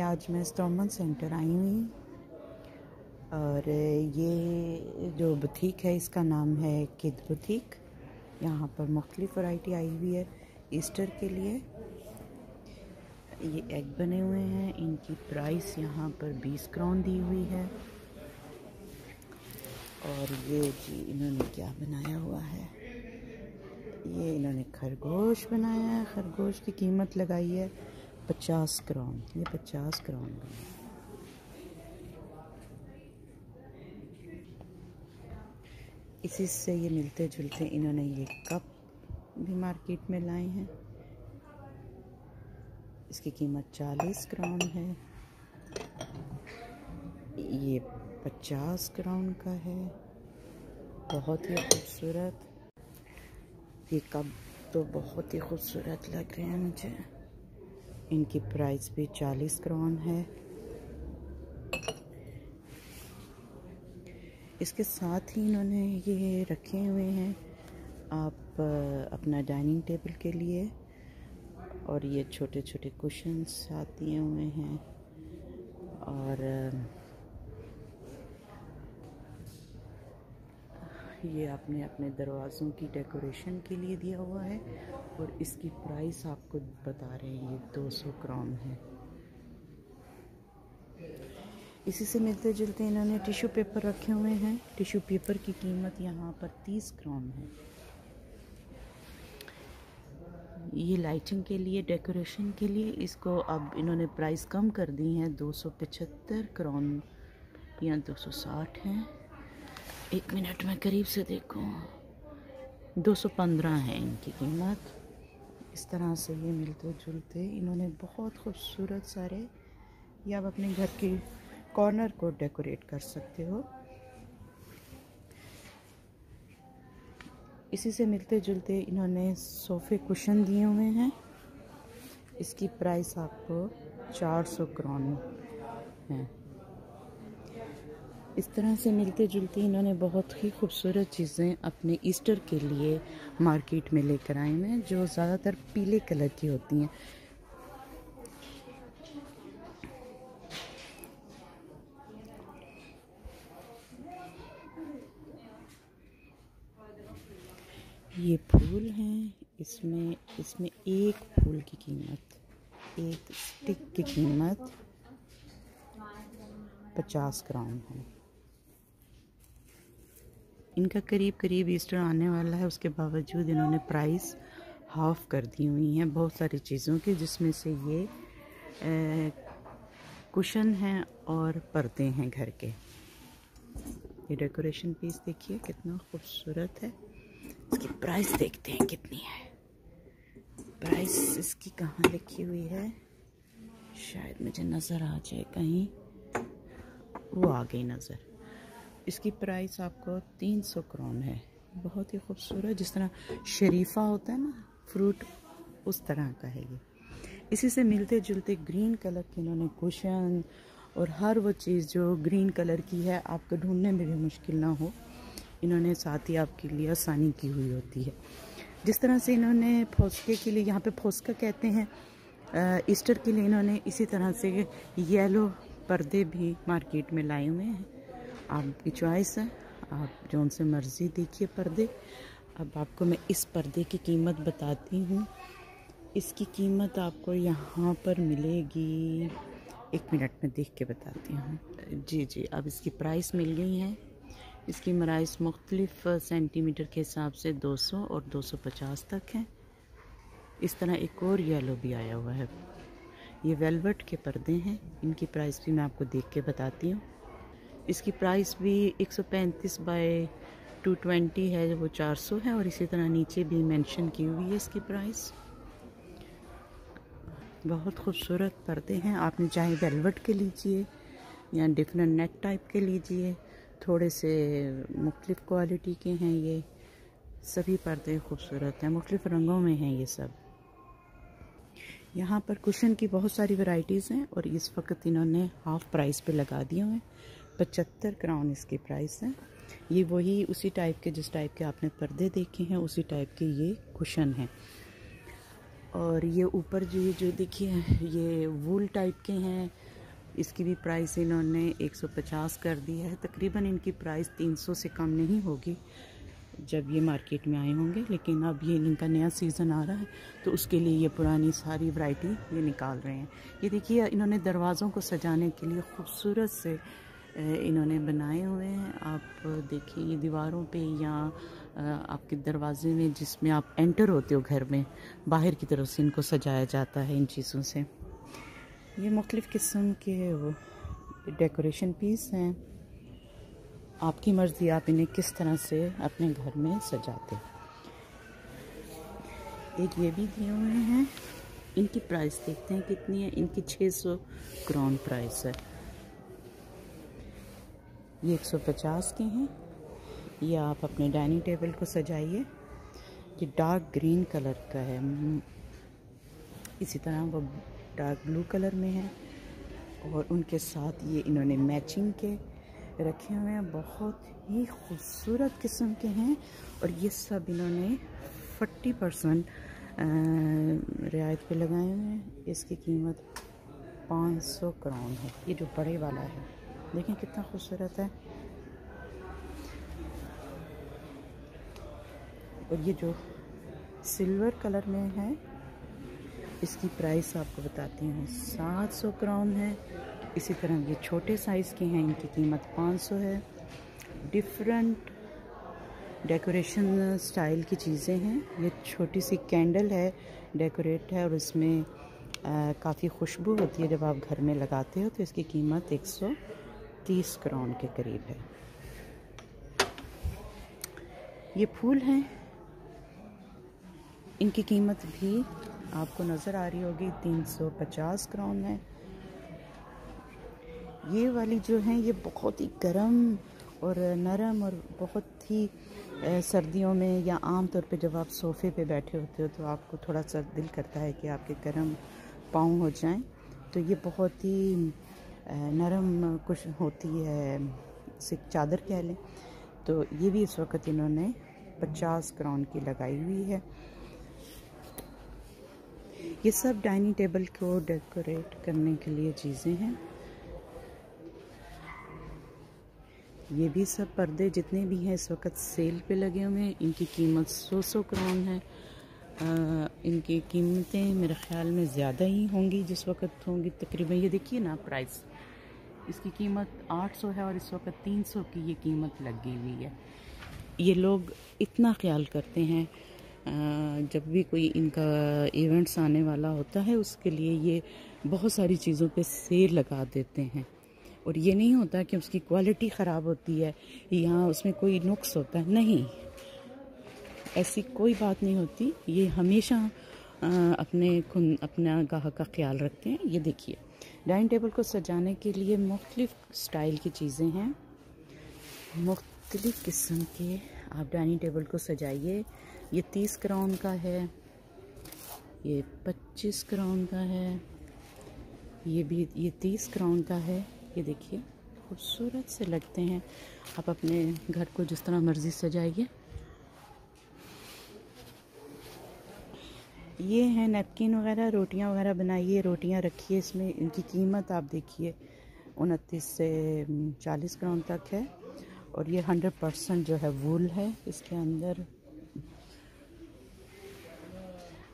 आज मैं स्टॉमन सेंटर आई हुई और ये जो बुटीक है, इसका नाम है किद बुटीक। यहाँ पर मुख्तलिफ़ वैरायटी आई हुई है ईस्टर के लिए। ये एग बने हुए हैं। इनकी प्राइस यहाँ पर 20 क्राउन दी हुई है। और ये जी इन्होंने क्या बनाया हुआ है? ये इन्होंने खरगोश बनाया है। खरगोश की कीमत लगाई है पचास ग्राम, ये पचास क्राउन इसी से ये मिलते जुलते इन्होंने ये कप भी मार्केट में लाए हैं। इसकी कीमत चालीस ग्राम है। ये पचास ग्राम का है। बहुत ही खूबसूरत। ये कप तो बहुत ही खूबसूरत लग रहे हैं मुझे। इनकी प्राइस भी चालीस ग्राम है। इसके साथ ही इन्होंने ये रखे हुए हैं आप अपना डाइनिंग टेबल के लिए। और ये छोटे छोटे कुशन्स साथ दिए हुए हैं। और ये आपने अपने दरवाज़ों की डेकोरेशन के लिए दिया हुआ है और इसकी प्राइस आपको बता रहे हैं, ये 200 क्राउन है। इसी से मिलते जुलते इन्होंने टिश्यू पेपर रखे हुए हैं। टिश्यू पेपर की कीमत यहाँ पर 30 क्राउन है। ये लाइटिंग के लिए, डेकोरेशन के लिए इसको अब इन्होंने प्राइस कम कर दी है। दो सौ पचहत्तर क्राउन या दो सौ साठ है। एक मिनट में करीब से देखो। दो सौ पंद्रह है इनकी कीमत। इस तरह से ये मिलते जुलते इन्होंने बहुत खूबसूरत सारे ये आप अपने घर के कॉर्नर को डेकोरेट कर सकते हो। इसी से मिलते जुलते इन्होंने सोफ़े कुशन दिए हुए हैं। इसकी प्राइस आपको चार सौ क्रॉन है। इस तरह से मिलते जुलते इन्होंने बहुत ही खूबसूरत चीज़ें अपने ईस्टर के लिए मार्केट में लेकर आए हैं, जो ज़्यादातर पीले कलर की होती हैं। ये फूल हैं, इसमें इसमें एक फूल की कीमत, एक स्टिक की कीमत पचास ग्राम है। इनका करीब करीब ईस्टर आने वाला है, उसके बावजूद इन्होंने प्राइस हाफ़ कर दी हुई हैं बहुत सारी चीज़ों की, जिसमें से ये कुशन हैं और पर्दे हैं घर के। ये डेकोरेशन पीस देखिए, कितना खूबसूरत है। इसकी प्राइस देखते हैं कितनी है। प्राइस इसकी कहाँ लिखी हुई है? शायद मुझे नज़र आ जाए कहीं। वो आ गई नज़र। इसकी प्राइस आपको तीन सौ क्रॉन है। बहुत ही खूबसूरत, जिस तरह शरीफा होता है ना, फ्रूट उस तरह का है ये। इसी से मिलते जुलते ग्रीन कलर के इन्होंने कुशन और हर वो चीज़ जो ग्रीन कलर की है, आपको ढूँढने में भी मुश्किल ना हो। इन्होंने साथ ही आपके लिए आसानी की हुई होती है। जिस तरह से इन्होंने फोस्के के लिए, यहाँ पे फोस्का कहते हैं ईस्टर के लिए इन्होंने इसी तरह से येलो पर्दे भी मार्केट में लाए हुए हैं। आपकी चॉइस है। आप जो उनसे मर्ज़ी देखिए पर्दे। अब आपको मैं इस पर्दे की कीमत बताती हूँ। इसकी कीमत आपको यहाँ पर मिलेगी। एक मिनट में देख के बताती हूँ। जी जी, अब इसकी प्राइस मिल गई है। इसकी मराइस मुख्तलिफ़ सेंटीमीटर के हिसाब से 200 और 250 तक है। इस तरह एक और येलो भी आया हुआ है। ये वेलवेट के पर्दे हैं। इनकी प्राइस भी मैं आपको देख के बताती हूँ। इसकी प्राइस भी 135 बाय 220 है, वो 400 है और इसी तरह नीचे भी मेंशन की हुई है इसकी प्राइस। बहुत खूबसूरत पर्दे हैं। आपने चाहे वेलवेट के लीजिए या डिफरेंट नेट टाइप के लीजिए, थोड़े से मुख्तलिफ़ क्वालिटी के हैं ये। सभी पर्दे खूबसूरत हैं मुख्तफ रंगों में हैं ये सब। यहाँ पर कुशन की बहुत सारी वैरायटीज़ हैं और इस वक्त इन्होंने हाफ़ प्राइस पे लगा दिए हुए पचहत्तर क्राउन इसकी प्राइस है। ये वही उसी टाइप के, जिस टाइप के आपने पर्दे देखे हैं, उसी टाइप के ये कुशन हैं। और ये ऊपर जो ये, जो देखिए, ये वूल टाइप के हैं। इसकी भी प्राइस इन्होंने 150 कर दी है। तकरीबन इनकी प्राइस 300 से कम नहीं होगी, जब ये मार्केट में आए होंगे। लेकिन अब ये, इनका नया सीज़न आ रहा है तो उसके लिए ये पुरानी सारी वैरायटी ये निकाल रहे हैं। ये देखिए, इन्होंने दरवाज़ों को सजाने के लिए खूबसूरत से इन्होंने बनाए हुए हैं। आप देखिए ये दीवारों पे या आपके दरवाजे में जिसमें आप एंटर होते हो घर में, बाहर की तरफ़ से इनको सजाया जाता है इन चीज़ों से। ये मुख्तलिफ़ किस्म के डेकोरेशन पीस हैं। आपकी मर्ज़ी, आप इन्हें किस तरह से अपने घर में सजाते एक ये भी दिए हुए हैं। इनकी प्राइस देखते हैं कितनी है। इनकी 600 सौ क्राउन प्राइस है। ये 150 के हैं। ये आप अपने डाइनिंग टेबल को सजाइए। ये डार्क ग्रीन कलर का है। इसी तरह वो डार्क ब्लू कलर में है। और उनके साथ ये इन्होंने मैचिंग के रखे हुए हैं। बहुत ही खूबसूरत किस्म के हैं। और ये सब इन्होंने 40 परसेंट रियायत पे लगाए हुए हैं। इसकी कीमत 500 क्राउन है। ये जो बड़े वाला है। देखें कितना खूबसूरत है। और ये जो सिल्वर कलर में है, इसकी प्राइस आपको बताती हूँ 700 क्राउन है। इसी तरह ये छोटे साइज़ के हैं, इनकी कीमत 500 है। डिफरेंट डेकोरेशन स्टाइल की चीज़ें हैं। ये छोटी सी कैंडल है, डेकोरेट है, और इसमें काफ़ी खुशबू होती है जब आप घर में लगाते हो तो इसकी कीमत 130 करोड़ के करीब है। ये फूल हैं। इनकी कीमत भी आपको नज़र आ रही होगी 350 क्राउन है ये वाली जो हैं, ये बहुत ही गर्म और नरम और बहुत ही सर्दियों में या आम तौर पे जब आप सोफ़े पे बैठे होते हो तो आपको थोड़ा सा दिल करता है कि आपके गर्म पाँव हो जाएँ। तो ये बहुत ही नरम कुछ होती है सिक चादर कह लें। तो ये भी इस वक्त इन्होंने 50 क्राउन की लगाई हुई है। ये सब डाइनिंग टेबल को डेकोरेट करने के लिए चीज़ें हैं। ये भी सब पर्दे जितने भी हैं इस वक्त सेल पे लगे हुए हैं। इनकी कीमत सौ सौ क्राउन है। आ, इनकी कीमतें मेरे ख्याल में ज़्यादा ही होंगी जिस वक्त होंगी तकरीबन। ये देखिए ना प्राइस। इसकी कीमत 800 है और इस वक्त 300 की ये कीमत लगी हुई है। ये लोग इतना ख्याल करते हैं जब भी कोई इनका इवेंट्स आने वाला होता है, उसके लिए ये बहुत सारी चीज़ों पे सेल लगा देते हैं। और ये नहीं होता कि उसकी क्वालिटी ख़राब होती है या उसमें कोई नुक्स होता है, नहीं। ऐसी कोई बात नहीं होती। ये हमेशा अपने अपना गाह का ख्याल रखते हैं। ये देखिए। डाइनिंग टेबल को सजाने के लिए मुख्तलिफ़ स्टाइल की चीज़ें हैं। मुख्तलिफ़ किस्म के आप डाइनिंग टेबल को सजाइए। ये तीस क्राउन का है, ये पच्चीस क्राउन का है, ये भी, ये तीस क्राउन का है। ये देखिए, खूबसूरत से लगते हैं। आप अपने घर को जिस तरह मर्ज़ी सजाइए। ये हैं नैपकिन वगैरह, रोटियाँ वगैरह बनाइए, रोटियाँ रखिए, इसमें इनकी कीमत आप देखिए, उनतीस से चालीस ग्राम तक है, और ये हंड्रेड परसेंट जो है वूल है, इसके अंदर।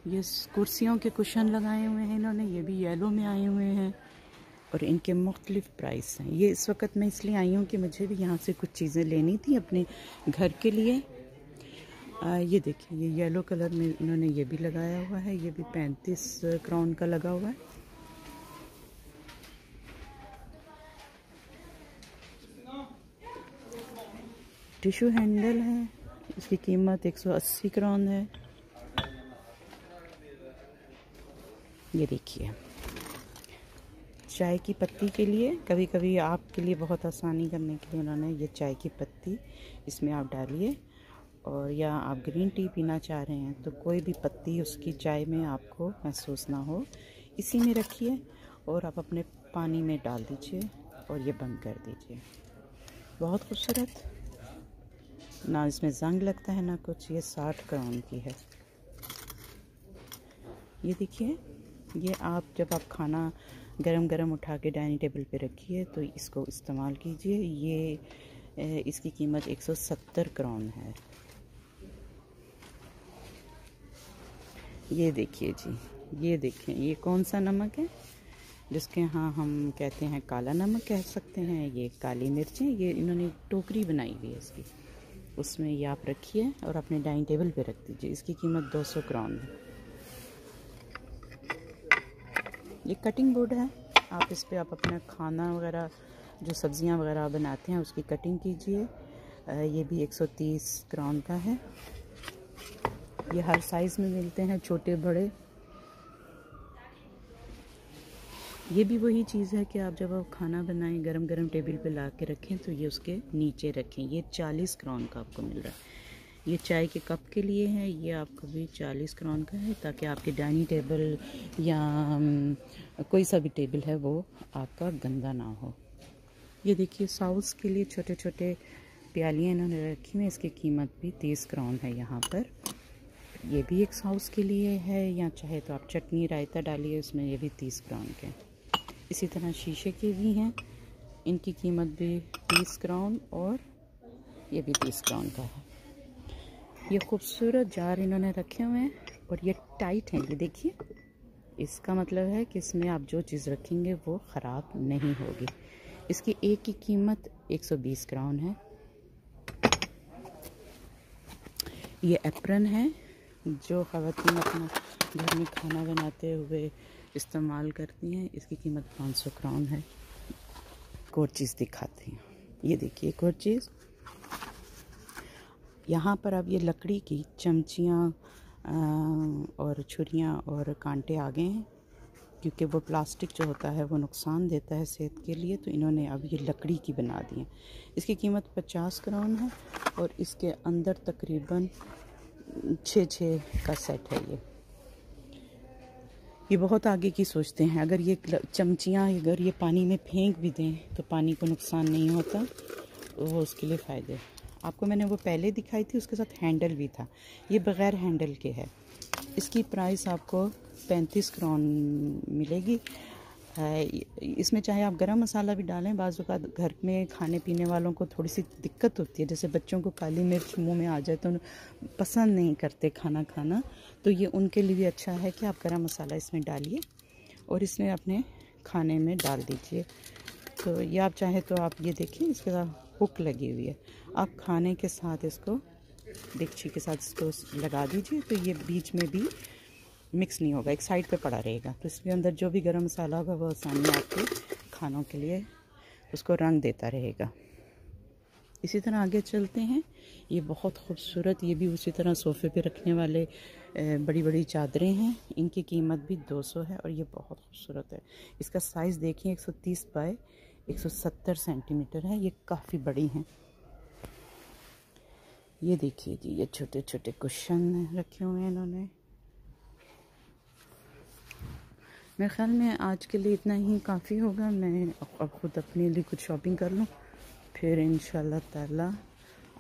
ये कुर्सियों के कुशन लगाए हुए हैं इन्होंने, ये भी येलो में आए हुए हैं, और इनके मुख्तलिफ़ प्राइस हैं। ये इस वक्त मैं इसलिए आई हूँ कि मुझे भी यहाँ से कुछ चीज़ें लेनी थी अपने घर के लिए आ, ये देखिए ये येलो कलर में इन्होंने ये भी लगाया हुआ है ये भी पैंतीस क्राउन का लगा हुआ है। टिशू हैंडल है इसकी कीमत 180 क्राउन है। ये देखिए चाय की पत्ती के लिए कभी कभी आपके लिए बहुत आसानी करने के लिए उन्होंने ये चाय की पत्ती इसमें आप डालिए। और या आप ग्रीन टी पीना चाह रहे हैं तो कोई भी पत्ती उसकी चाय में आपको महसूस ना हो, इसी में रखिए और आप अपने पानी में डाल दीजिए और ये बंद कर दीजिए। बहुत खूबसूरत। ना इसमें जंग लगता है, ना कुछ। ये साठ क्राउन की है। ये देखिए, ये आप जब आप खाना गरम गरम उठा के डाइनिंग टेबल पे रखिए तो इसको इस्तेमाल कीजिए। ये इसकी कीमत 170 क्रॉन है। ये देखिए जी, ये देखें, ये कौन सा नमक है? जिसके यहाँ हम कहते हैं काला नमक कह सकते हैं, ये काली मिर्चें, ये इन्होंने टोकरी बनाई हुई है इसकी। उसमें ये आप रखिए और अपने डाइनिंग टेबल पे रख दीजिए, इसकी कीमत 200 क्रॉन है। ये कटिंग बोर्ड है, आप इस पर आप अपना खाना वगैरह, जो सब्ज़ियाँ वगैरह बनाते हैं, उसकी कटिंग कीजिए। ये भी 130 क्रॉन का है। ये हर साइज़ में मिलते हैं, छोटे, बड़े। ये भी वही चीज़ है कि आप जब आप खाना बनाएँ गरम गरम टेबल पे ला के रखें तो ये उसके नीचे रखें। ये चालीस क्रॉन का आपको मिल रहा है। ये चाय के कप के लिए है, ये आपको भी चालीस क्रॉन का है, ताकि आपके डाइनिंग टेबल या कोई सा भी टेबल है, वो आपका गंदा ना हो। ये देखिए साउस के लिए छोटे छोटे प्यालियाँ इन्होंने रखी हुई इसकी कीमत भी तीस क्रॉन है यहाँ पर। ये भी एक साउस के लिए है, या चाहे तो आप चटनी, रायता डालिए, उसमें ये भी तीस ग्राम के। इसी तरह शीशे के भी हैं, इनकी कीमत भी तीस ग्राम और ये भी तीस ग्राम का है। ये खूबसूरत जार इन्होंने रखे हुए हैं, और ये टाइट हैं, ये देखिए। इसका मतलब है कि इसमें आप जो चीज़ रखेंगे, वो ख़राब नहीं होगी। इसकी एक की कीमत 120 ग्राम है। ये एप्रन है जो ख़वान अपना घर में खाना बनाते हुए इस्तेमाल करती हैं, इसकी कीमत पाँच सौ क्राउन है। एक और चीज़ दिखाते हैं। ये देखिए एक और चीज़। यहाँ पर अब ये लकड़ी की चमचियाँ और छुरियाँ और कांटे आ गए हैं, क्योंकि वो प्लास्टिक जो होता है वो नुकसान देता है सेहत के लिए तो इन्होंने अब ये लकड़ी की बना दी है। इसकी कीमत पचास क्राउन है और इसके अंदर तकरीबन छः छः का सेट है ये। ये बहुत आगे की सोचते हैं। अगर ये चमचियाँ अगर ये पानी में फेंक भी दें तो पानी को नुकसान नहीं होता, वो उसके लिए फ़ायदे आपको मैंने वो पहले दिखाई थी, उसके साथ हैंडल भी था। ये बग़ैर हैंडल के है। इसकी प्राइस आपको पैंतीस क्रॉन मिलेगी। इसमें चाहे आप गरम मसाला भी डालें, बाज़ घर में खाने पीने वालों को थोड़ी सी दिक्कत होती है। जैसे बच्चों को काली मिर्च मुँह में आ जाए तो पसंद नहीं करते खाना खाना। तो ये उनके लिए भी अच्छा है कि आप गरम मसाला इसमें डालिए और इसमें अपने खाने में डाल दीजिए। तो ये आप चाहे तो आप ये देखिए इसके साथ हुक लगी हुई है। आप खाने के साथ इसको, डिक्ची के साथ इसको लगा दीजिए। तो ये बीच में भी मिक्स नहीं होगा, एक साइड पे पड़ा रहेगा। तो इसके अंदर जो भी गरम मसाला होगा, वो आसानी आपके खानों के लिए उसको रंग देता रहेगा। इसी तरह आगे चलते हैं। ये बहुत खूबसूरत, ये भी उसी तरह सोफ़े पे रखने वाले बड़ी बड़ी चादरें हैं। इनकी कीमत भी 200 है और ये बहुत खूबसूरत है। इसका साइज़ देखिए 130 बाय 170 सेंटीमीटर है। ये काफ़ी बड़ी हैं। ये देखिए जी, ये छोटे छोटे कुशन रखे हुए हैं इन्होंने। मेरे ख्याल में आज के लिए इतना ही काफ़ी होगा। मैं अब ख़ुद अपने लिए कुछ शॉपिंग कर लूँ। फिर इन ताला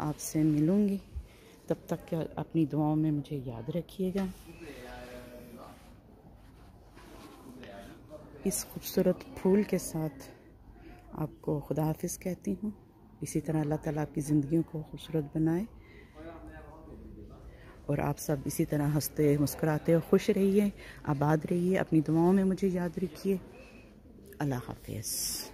आपसे मिलूँगी। तब तक क्या अपनी दुआओं में मुझे याद रखिएगा। इस खूबसूरत फूल के साथ आपको खुदा हाफिज़ कहती हूँ। इसी तरह अल्लाह ताला आपकी ज़िंदगियों को खूबसूरत बनाए। और आप सब इसी तरह हँसते, मुस्कराते और खुश रहिए, आबाद रहिए, अपनी दुआओं में मुझे याद रखिए। अल्लाह हाफिज़।